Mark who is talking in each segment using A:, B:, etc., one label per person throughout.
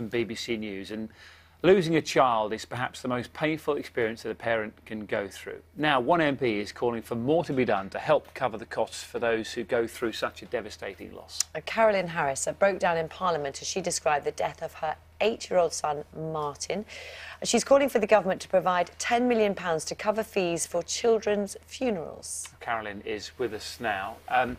A: from BBC News. And losing a child is perhaps the most painful experience that a parent can go through. Now, one MP is calling for more to be done to help cover the costs for those who go through such a devastating loss.
B: Uh, Carolyn Harris broke down in Parliament as she described the death of her eight-year-old son, Martin. She's calling for the government to provide £10 million to cover fees for children's funerals.
A: Carolyn is with us now. Um,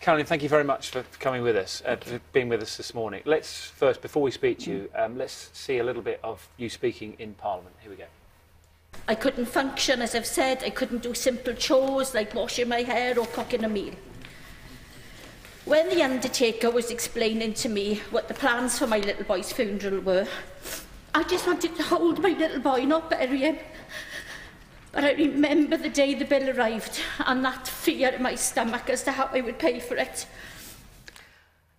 A: Caroline, thank you very much for coming with us, uh, for being with us this morning. Let's first, before we speak to you, um, let's see a little bit of you speaking in Parliament. Here we go.
C: I couldn't function, as I've said. I couldn't do simple chores like washing my hair or cooking a meal. When the undertaker was explaining to me what the plans for my little boy's funeral were, I just wanted to hold my little boy, not bury him. But I remember the day the bill arrived and that fear in my stomach as to how I would pay for it.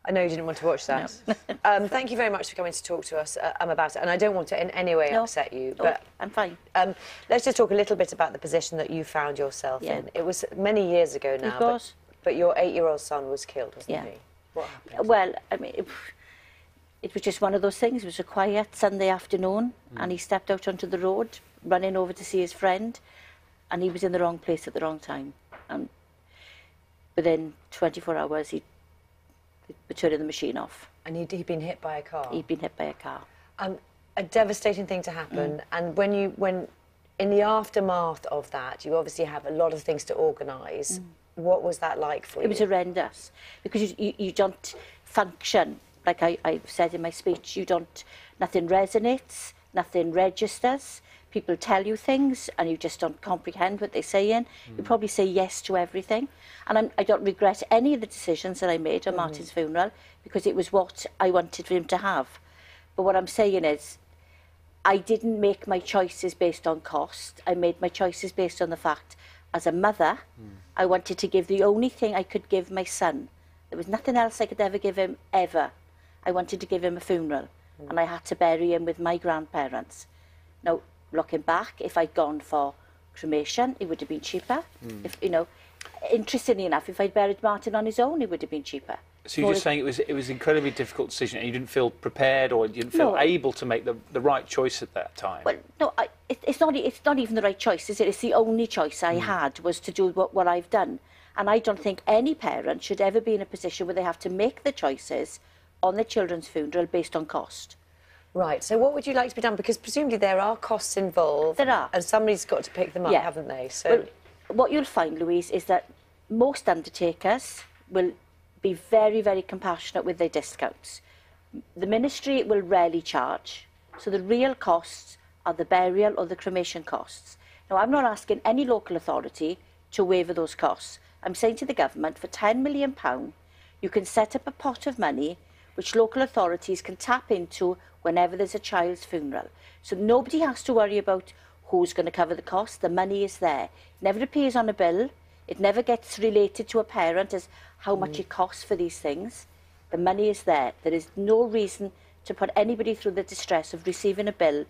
B: I know you didn't want to watch that. um, thank you very much for coming to talk to us uh, um, about it. And I don't want to in any way
C: No.
B: upset you,
C: No,
B: but
C: I'm fine.
B: um, let's just talk a little bit about the position that you found yourself
C: Yeah.
B: in. It was many years ago now.
C: It
B: but- But, your eight-year-old son was killed, wasn't
C: Yeah.
B: he? What happened?
C: Well, I mean, it, it was just one of those things. It was a quiet Sunday afternoon, and he stepped out onto the road, running over to see his friend, and he was in the wrong place at the wrong time. And within 24 hours, he were turning the machine off.
B: And he'd, he'd been hit by a car?
C: He'd been hit by a car.
B: Um, a devastating thing to happen. Mm. And when you, when, in the aftermath of that, you obviously have a lot of things to organise. Mm. What was that like for it you?
C: It was horrendous because you, you, you don't function. Like I, I've said in my speech, you don't, nothing resonates, nothing registers people tell you things and you just don't comprehend what they're saying. Mm. You hmm. probably say yes to everything. And I'm, I don't regret any of the decisions that I made on mm. Martin's funeral because it was what I wanted for him to have. But what I'm saying is, I didn't make my choices based on cost. I made my choices based on the fact, as a mother, mm. I wanted to give the only thing I could give my son. There was nothing else I could ever give him, ever. I wanted to give him a funeral. Mm. And hmm. I had to bury him with my grandparents. Now, looking back, if I'd gone for cremation, it would have been cheaper. Hmm. If you know, interestingly enough, if I'd buried Martin on his own, it would have been cheaper.
A: So you're just saying it was it was an incredibly difficult decision, and you didn't feel prepared or you didn't feel
C: No.
A: able to make the, the right choice at that time.
C: Well, no, I, it, it's not. It's not even the right choice, is it? It's the only choice I hmm. had was to do what, what I've done, and I don't think any parent should ever be in a position where they have to make the choices on their children's funeral based on cost.
B: Right. So, what would you like to be done? Because presumably there are costs involved.
C: There are.
B: And somebody's got to pick them up,
C: Yeah.
B: haven't they? So,
C: Well, what you'll find, Louise, is that most undertakers will be very, very compassionate with their discounts. The ministry will rarely charge, so the real costs are the burial or the cremation costs. Now, I'm not asking any local authority to waiver those costs. I'm saying to the government, for £10 million, you can set up a pot of money which local authorities can tap into whenever there's a child's funeral. So nobody has to worry about who's going to cover the cost. The money is there. It never appears on a bill. It never gets related to a parent as how much mm. it costs for these things. The money is there. There is no reason to put anybody through the distress of receiving a bill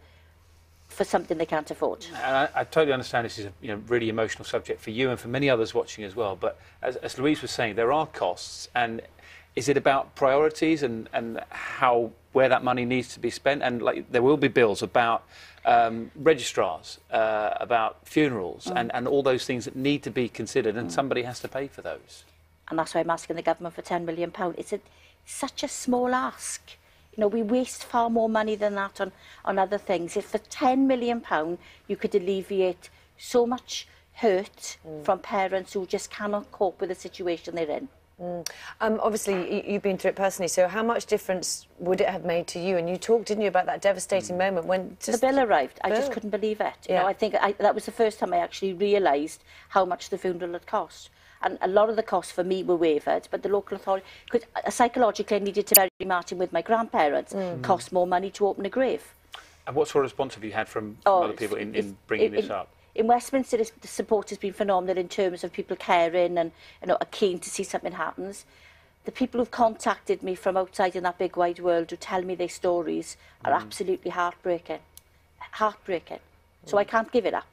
C: for something they can't afford.
A: And I, I totally understand this is a you know, really emotional subject for you and for many others watching as well. But as, as Louise was saying, there are costs, and is it about priorities and, and how where that money needs to be spent? And like there will be bills about um, registrars, uh, about funerals, and, and all those things that need to be considered, and somebody has to pay for those.
C: and that's why I'm asking the government for 10 million pound. It's a, such a small ask. You know, we waste far more money than that on, on other things. If for 10 million pound you could alleviate so much hurt from parents who just cannot cope with the situation they're in.
B: Um, obviously, you, you've been through it personally. So, how much difference would it have made to you? And you talked, didn't you, about that devastating moment when
C: The
B: just
C: bill arrived. I just couldn't believe it. You
B: Yeah.
C: know, I think I, that was the first time I actually realised how much the funeral had cost. And a lot of the costs for me were waived, but the local authority, because psychologically I needed to bury Martin with my grandparents,
B: Mm.
C: cost more money to open a grave.
A: And what sort of response have you had from, from
C: Oh,
A: other people in, in bringing
C: in-
A: this up?
C: In Westminster, the support has been phenomenal in terms of people caring and you know, are keen to see something happens. The people who've contacted me from outside in that big wide world who tell me their stories are
A: Mm.
C: absolutely heartbreaking. Heartbreaking. So I can't give it up.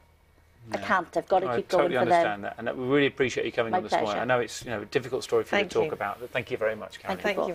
C: I can't. I've got to
A: I
C: keep
A: totally
C: going for
A: understand
C: them.
A: that, and we really appreciate you coming
C: My
A: on this morning.
C: pleasure.
A: I know it's you know a difficult story for
B: Thank
A: you to talk
B: you.
A: about, but thank you very much, Karen.
B: Thank you.